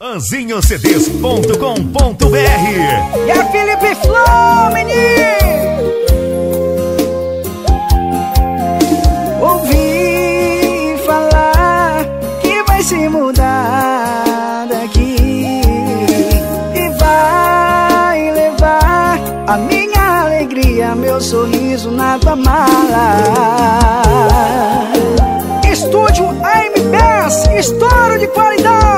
anzinhocds.com.br E a Felipe Flow, menino! Ouvi falar que vai se mudar daqui E vai levar a minha alegria, meu sorriso na tua mala. Estúdio AMBS, estouro de qualidade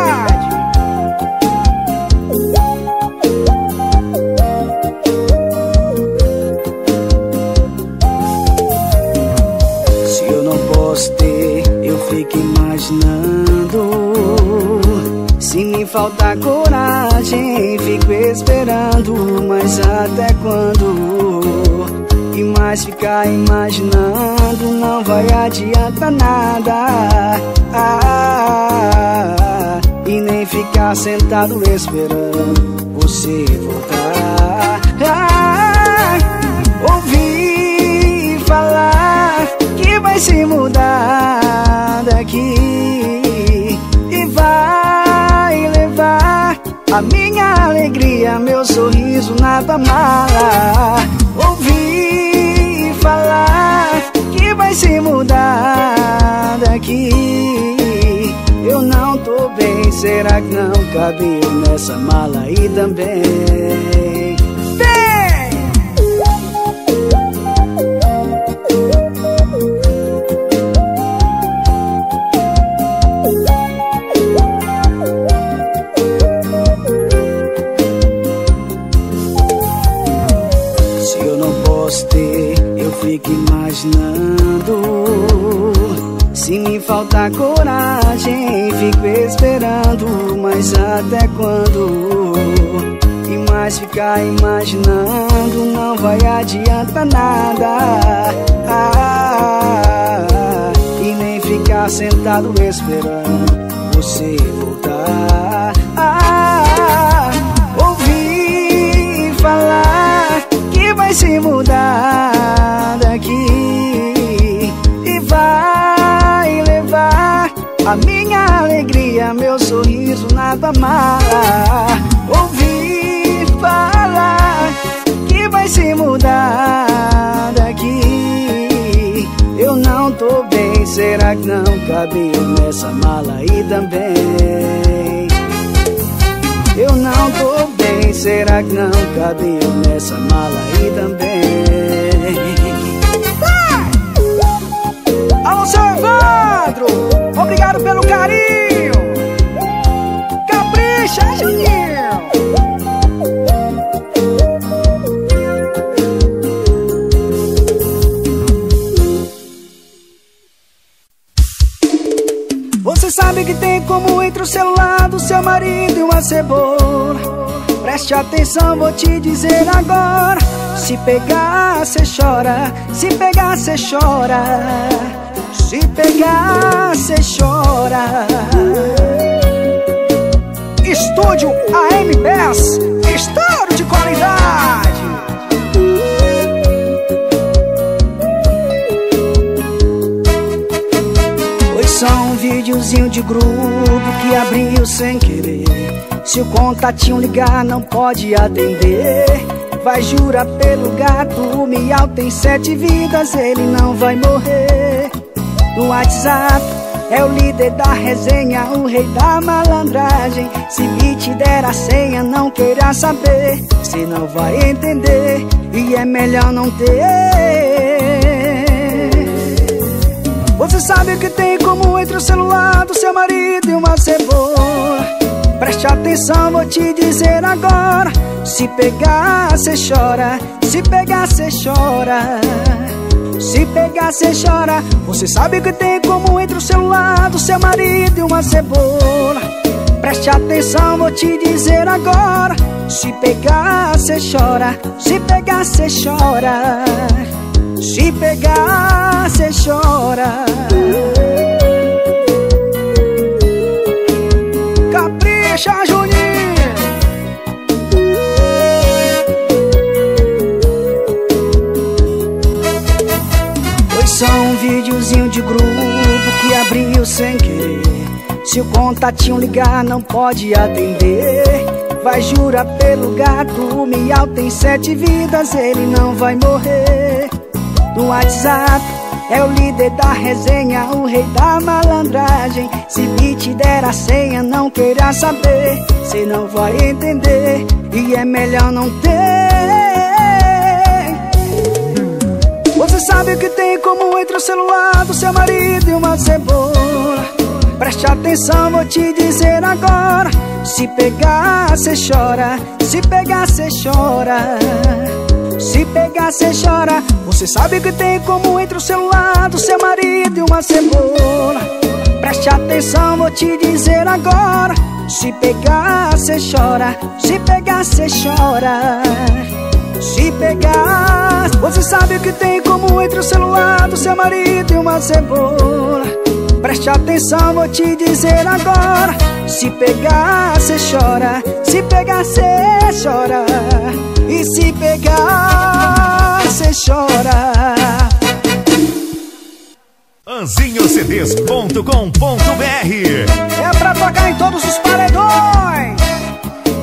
Faltar coragem, fico esperando. Mas até quando? E mais ficar imaginando não vai adiantar nada. Ah, e nem ficar sentado esperando você voltar. Ah, ouvi falar que vai se mudar a minha alegria, meu sorriso na tua mala. Ouvi falar que vai se mudar daqui. Eu não tô bem, será que não cabe nessa mala aí também? Ficar imaginando não vai adiantar nada. Ah, e nem ficar sentado esperando você voltar. Ah, ouvi falar que vai se mudar daqui e vai levar a minha alegria, meu sorriso na tua será que não cabe nessa mala aí também? Eu não tô bem, será que não cabe nessa mala aí também? Alô, seu Evandro, obrigado pelo carinho. Como entre o celular do seu marido e uma cebola. Preste atenção, vou te dizer agora. Se pegar, cê chora. Se pegar, cê chora. Se pegar, cê chora. Estúdio AMBS, estouro de qualidade. Videozinho de grupo que abriu sem querer. Se o contatinho ligar, não pode atender. Vai jurar pelo gato, o miau tem sete vidas, ele não vai morrer. No WhatsApp é o líder da resenha, o rei da malandragem. Se me te der a senha, não queira saber, se não vai entender. E é melhor não ter. Você sabe que tem como entre o celular do seu marido e uma cebola. Preste atenção, vou te dizer agora. Se pegar, cê chora. Se pegar, cê chora. Se pegar, cê chora. Você sabe que tem como entre o celular do seu marido e uma cebola. Preste atenção, vou te dizer agora. Se pegar, cê chora. Se pegar, cê chora. Se pegar, cê chora. Capricha, Juninho. Foi só um videozinho de grupo que abriu sem querer. Se o contatinho ligar não pode atender Vai jurar pelo gato, o Miau tem sete vidas Ele não vai morrer No WhatsApp é o líder da resenha, o rei da malandragem. Se me te der a senha, não queira saber Cê não vai entender e é melhor não ter. Você sabe o que tem como entre o celular do seu marido e uma cebola. Preste atenção, vou te dizer agora. Se pegar, cê chora Se pegar, cê chora Se pegar, cê chora. Você sabe que tem como entre o celular do seu marido e uma cebola. Preste atenção, vou te dizer agora. Se pegar, cê chora. Se pegar, cê chora. Se pegar Você sabe que tem como entre o celular do seu marido e uma cebola. Preste atenção, vou te dizer agora. Se pegar, cê chora. Se pegar, cê chora se pegar, cê chora. anzinhocds.com.br É pra tocar em todos os paredões.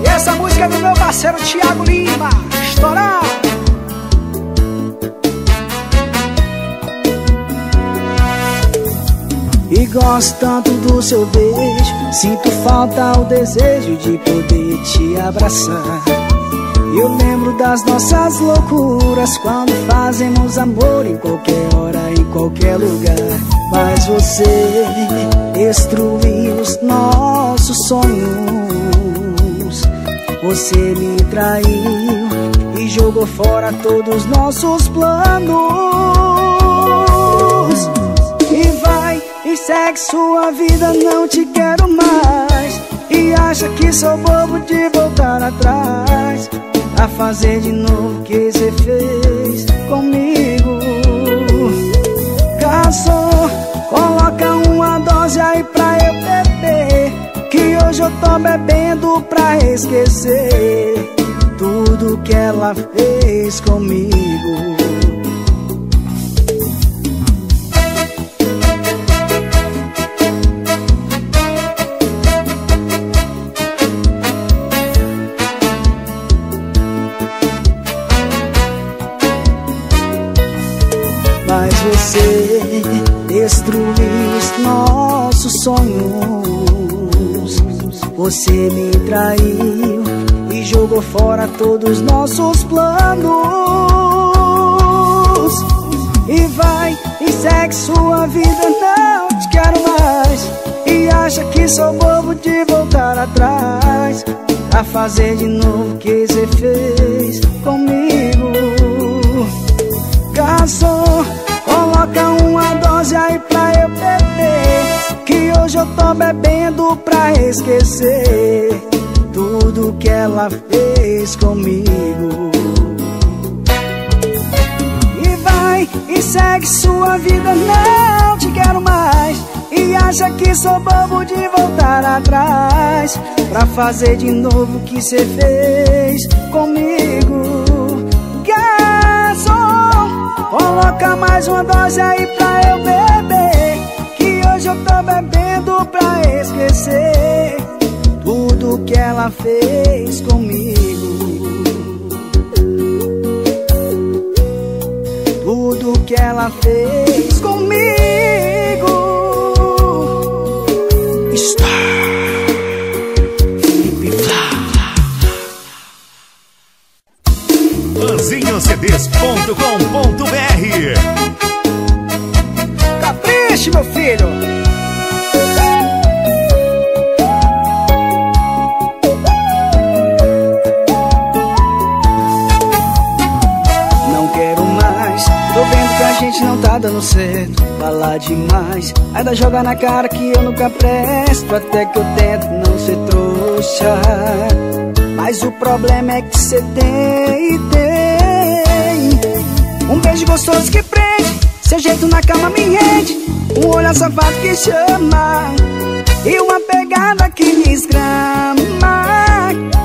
E essa música é do meu parceiro Thiago Lima. Estourar E gosto tanto do seu beijo. Sinto falta o desejo de poder te abraçar Eu lembro das nossas loucuras Quando fazemos amor em qualquer hora, em qualquer lugar. Mas você destruiu os nossos sonhos. Você me traiu e jogou fora todos os nossos planos. E segue sua vida, não te quero mais. E acha que sou bobo de voltar atrás A fazer de novo o que você fez comigo. Garçom, coloca uma dose aí pra eu beber Que hoje eu tô bebendo pra esquecer Tudo que ela fez comigo sonhos. Você me traiu e jogou fora todos os nossos planos. E vai e segue sua vida, não te quero mais. E acha que sou bobo de voltar atrás. A fazer de novo o que você fez comigo. Garçom Coloca uma dose aí eu tô bebendo pra esquecer Tudo que ela fez comigo. E vai e segue sua vida, não te quero mais. E acha que sou bobo de voltar atrás Pra fazer de novo o que cê fez comigo. Coloca mais uma dose aí pra eu beber Que hoje eu tô esquecer Tudo que ela fez comigo. Tudo que ela fez comigo. Cds.com.br Capriche, meu filho! Gente não tá dando certo. Falar demais, ainda joga na cara que eu nunca presto. Até que eu tento não ser trouxa. Mas o problema é que cê tem e tem um beijo gostoso que prende Seu jeito na cama me rende Um olhar safado que chama E uma pegada que me esgrama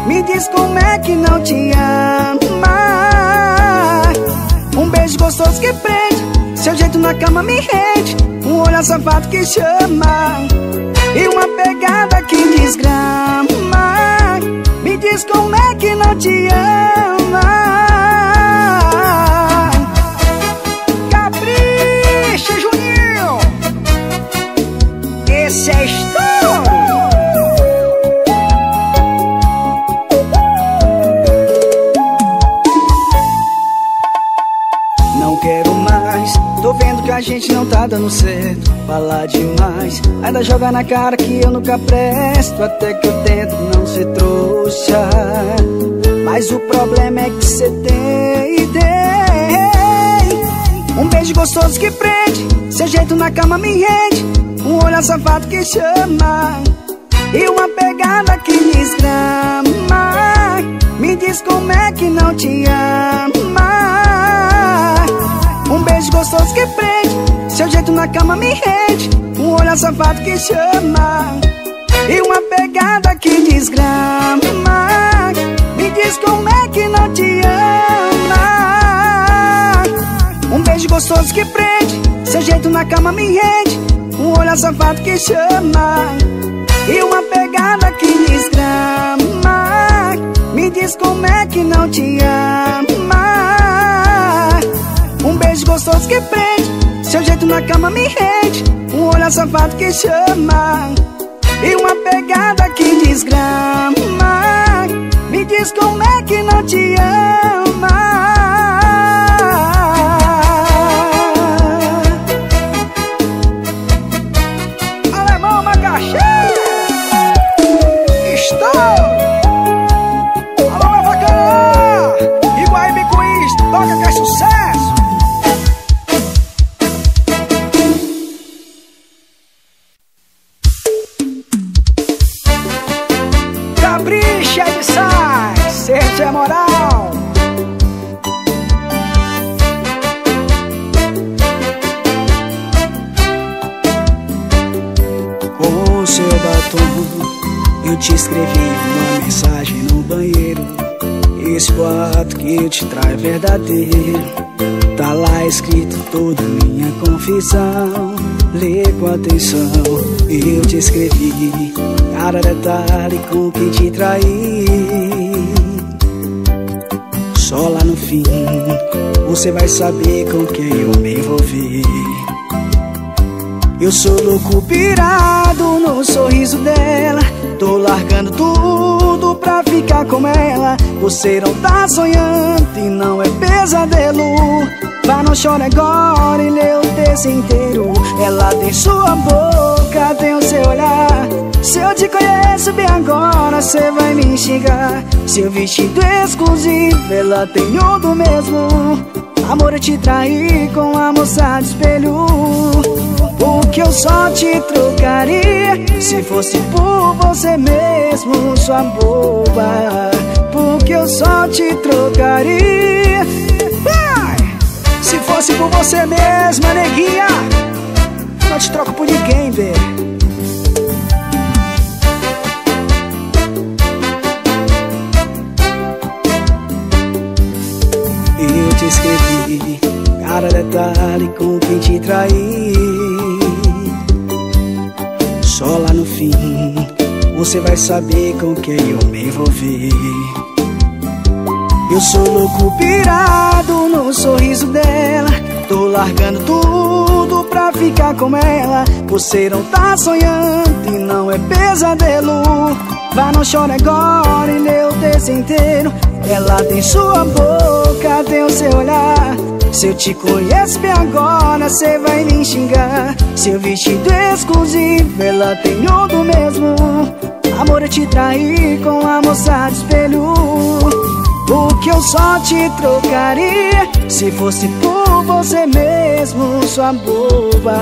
Me diz como é que não te ama Um beijo gostoso que prende Seu jeito na cama me rende Um olhar safado que chama. E uma pegada desgrama. Me diz como é que não te ama na cara que eu nunca presto Até que eu tento não ser trouxa. Mas o problema é que cê tem tem. Um beijo gostoso que prende Seu jeito na cama me rende. Um olhar safado que chama E uma pegada que desgrama Me diz como é que não te ama. Um beijo gostoso que prende Seu jeito na cama me rende Um olhar safado que chama. E uma pegada que desgrama Me diz como é que não te ama. Um beijo gostoso que prende Seu jeito na cama me rende Um olhar safado que chama. E uma pegada que desgrama Me diz como é que não te ama. Um beijo gostoso que prende Seu jeito na cama me rende Um olhar safado que chama. E uma pegada que desgrama. Me diz como é que não te ama Cada detalhe com que te traí. Só lá no fim, você vai saber com quem eu me envolvi. Eu sou louco pirado no sorriso dela. Tô largando tudo pra ficar com ela. Você não tá sonhando e não é pesadelo. Vá, não chore agora e lê o texto inteiro. Ela tem sua boca, tem o seu olhar Se eu te conheço bem agora, cê vai me xingar Seu vestido exclusivo, ela tem um do mesmo. Amor, eu te traí com a moça de espelho. O que eu só te trocaria Se fosse por você mesmo, sua boba? Porque eu só te trocaria! Se fosse por você mesma, neguinha Não te troco por ninguém, vê detalhe com quem te traí. Só lá no fim você vai saber com quem eu me envolvi. Eu sou louco pirado no sorriso dela. Tô largando tudo pra ficar com ela. Você não tá sonhando e não é pesadelo. Vá, não chore agora e lê o texto inteiro. Ela tem sua boca, tem o seu olhar. Se eu te conheço bem agora, cê vai me xingar. Seu vestido exclusivo, ela tem do mesmo. Amor, eu te traí com a moça de espelho. O que eu só te trocaria Se fosse por você mesmo, sua boba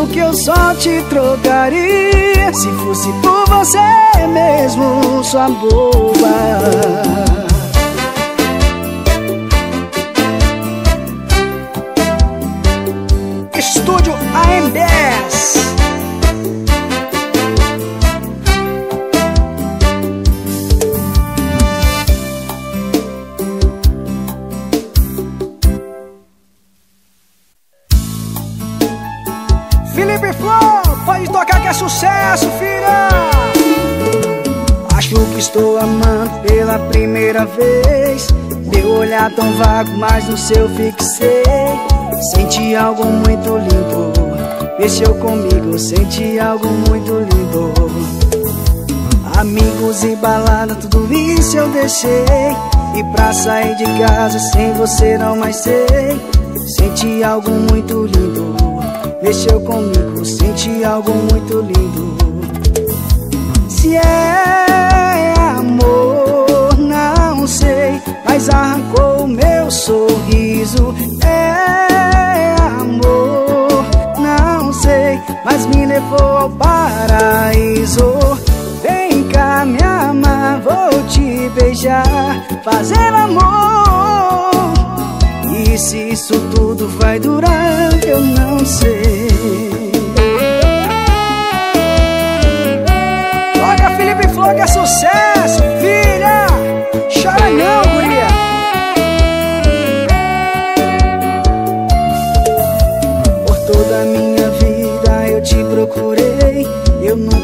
O que eu só te trocaria Se fosse por você mesmo, sua boba estou amando pela primeira vez. Meu olhar tão vago, mas no seu fixei. Senti algo muito lindo. Mexeu comigo, senti algo muito lindo. Amigos e balada, tudo isso eu deixei. E pra sair de casa sem você não mais sei. Senti algo muito lindo. Mexeu comigo, senti algo muito lindo. Se é Mas arrancou meu sorriso. É amor, não sei Mas me levou ao paraíso. Vem cá me amar, vou te beijar. Fazer amor. E se isso tudo vai durar, eu não sei. Olha Felipe Flor que é sucesso,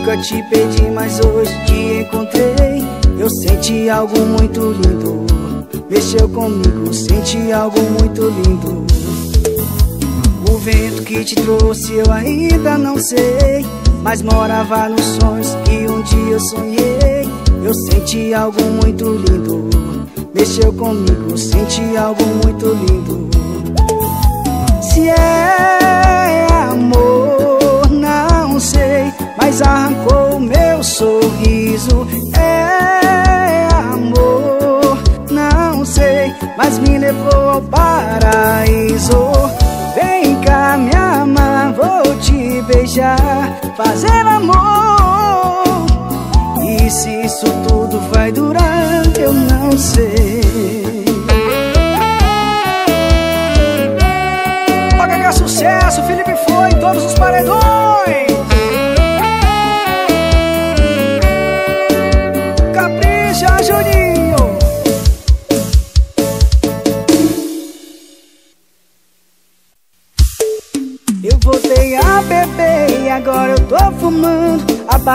nunca te pedi, mas hoje te encontrei. Eu senti algo muito lindo. Mexeu comigo, senti algo muito lindo. O vento que te trouxe eu ainda não sei Mas morava nos sonhos que um dia eu sonhei. Eu senti algo muito lindo. Mexeu comigo, senti algo muito lindo. Se é Fazer amor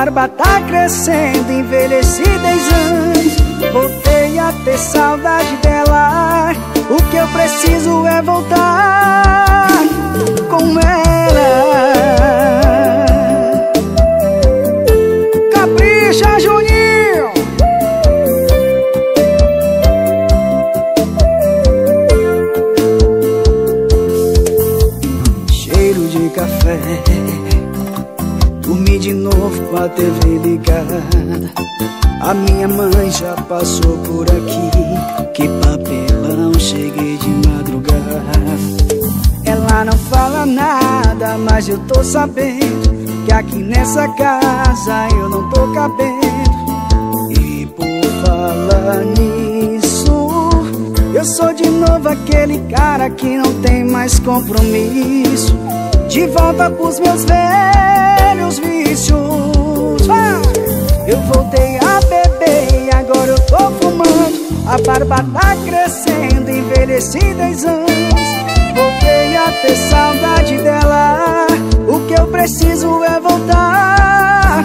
barba tá crescendo, envelheci 10 anos Voltei a ter saudade dela. O que eu preciso é voltar nessa casa eu não tô cabendo. E por falar nisso Eu sou de novo aquele cara que não tem mais compromisso. De volta pros meus velhos vícios! Eu voltei a beber e agora eu tô fumando. A barba tá crescendo, envelheci 10 anos. Voltei a ter saudade dela O que eu preciso é voltar.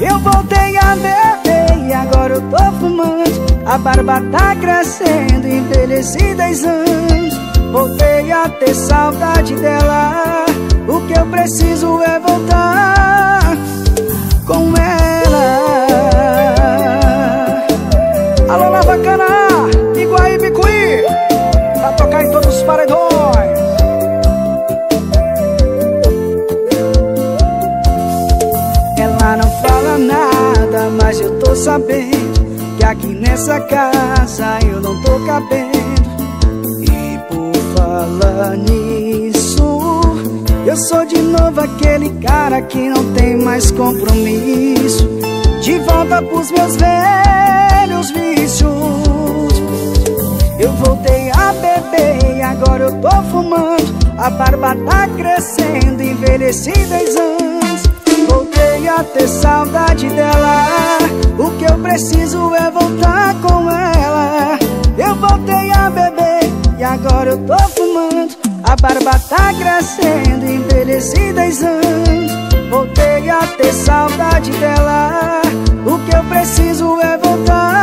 Eu voltei a beber e agora eu tô fumando. A barba tá crescendo, envelheci 10 anos Voltei a ter saudade dela. O que eu preciso é voltar com ela. Alô, Nova Cana, Iguaí, Bicuí. Pra tocar em todos os paredões mas eu tô sabendo Que aqui nessa casa eu não tô cabendo. E por falar nisso Eu sou de novo aquele cara que não tem mais compromisso. De volta pros meus velhos vícios. Eu voltei a beber e agora eu tô fumando. A barba tá crescendo, envelheci 10 anos. Voltei a ter saudade dela O que eu preciso é voltar com ela. Eu voltei a beber e agora eu tô fumando. A barba tá crescendo, envelheci 10 anos Voltei a ter saudade dela. O que eu preciso é voltar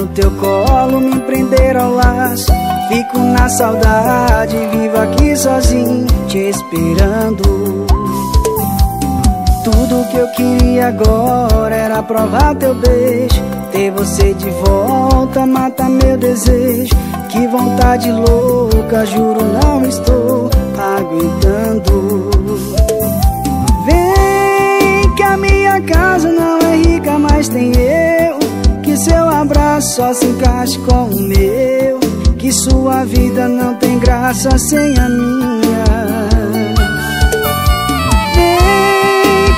no teu colo, me prender ao laço. Fico na saudade, vivo aqui sozinho, te esperando. Tudo que eu queria agora era provar teu beijo Ter você de volta mata meu desejo Que vontade louca, juro não estou aguentando Vem que a minha casa não é rica, mas tem eu seu abraço só se encaixe com o meu. Que sua vida não tem graça sem a minha.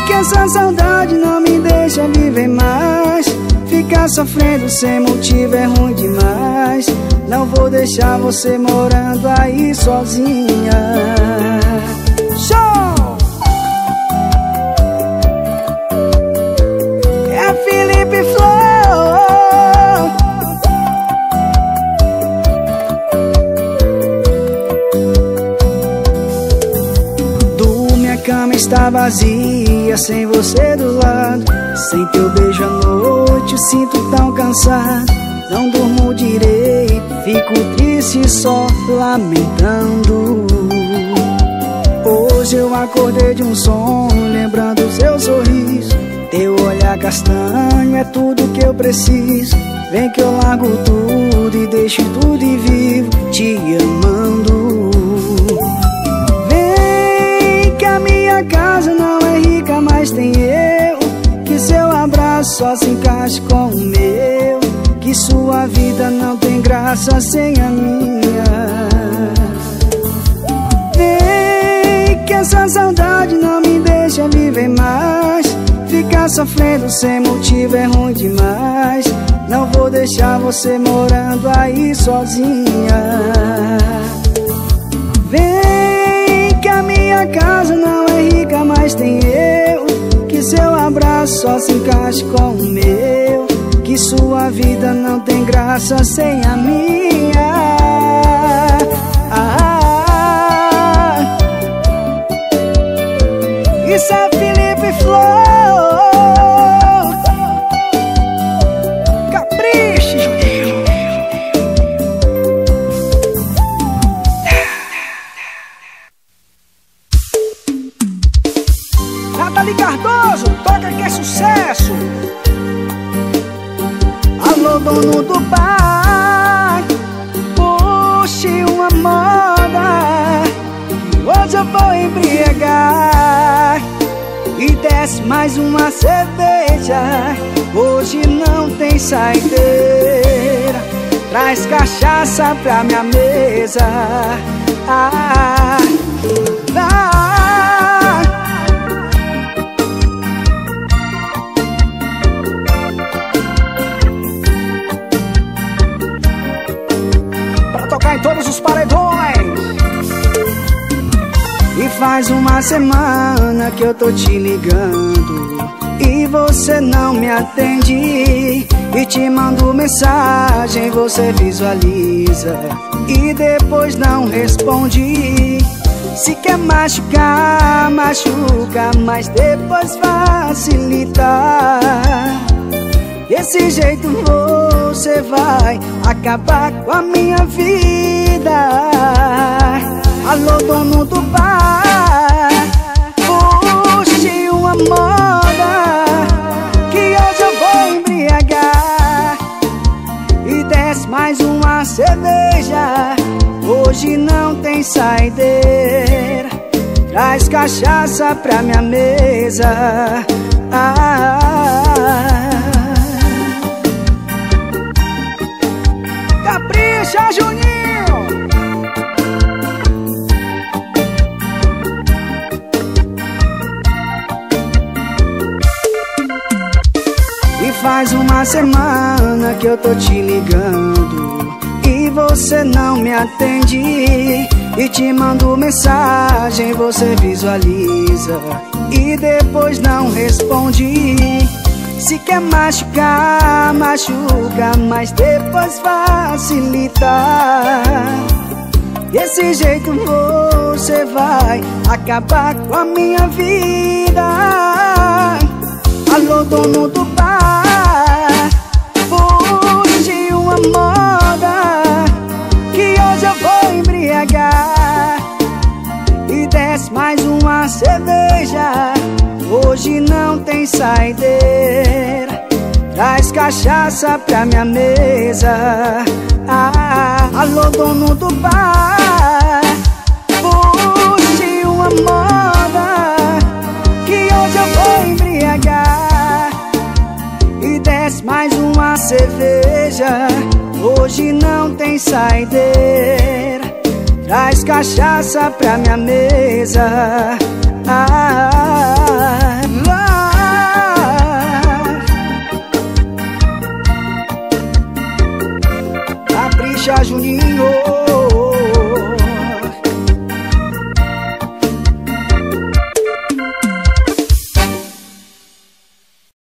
Que essa saudade não me deixa viver mais. Ficar sofrendo sem motivo é ruim demais. Não vou deixar você morando aí sozinha vazia sem você do lado. Sem teu beijo à noite sinto tão cansado. Não durmo direito, fico triste só lamentando. Hoje eu acordei de um sonho lembrando seu sorriso. Teu olhar castanho é tudo que eu preciso. Vem que eu largo tudo e deixo tudo e vivo te amando minha casa não é rica, mas tem eu. Que seu abraço só se encaixe com o meu. Que sua vida não tem graça sem a minha. Vem que essa saudade não me deixa viver mais. Ficar sofrendo sem motivo é ruim demais. Não vou deixar você morando aí sozinha. Vem que a minha casa não é rica, mas tem eu. Que seu abraço só se encaixe com o meu. Que sua vida não tem graça sem a minha. Ah, Isso é Felipe Flow Nathalie Cardoso, toca que é sucesso. Alô, dono do bar Puxe uma moda Hoje eu vou embriagar. E desce mais uma cerveja Hoje não tem saideira. Traz cachaça pra minha mesa. Ah, ah. Tocar em todos os paredões. E faz uma semana que eu tô te ligando. E você não me atende. E te mando mensagem, você visualiza. E depois não responde. Se quer machucar, machuca Mas depois facilita Desse jeito você vai acabar com a minha vida. Alô, dono do bar Puxe uma moda Que hoje eu vou embriagar. E desce mais uma cerveja Hoje não tem saideira. Traz cachaça pra minha mesa. Ah, Capricha, Juninho! E faz uma semana que eu tô te ligando E você não me atende E te mando mensagem, você visualiza E depois não responde Se quer machucar, machuca Mas depois facilita. Desse jeito você vai acabar com a minha vida. Alô, dono do bar Puxe uma moda Que hoje eu vou embriagar. E desce mais uma cerveja Hoje não tem saideira. Traz cachaça pra minha mesa. Ah, Alô, dono do bar. Puxe uma moda Que hoje eu vou embriagar. E desce mais uma cerveja. Hoje não tem saideira. Traz cachaça pra minha mesa. Ah, Capricha, Juninho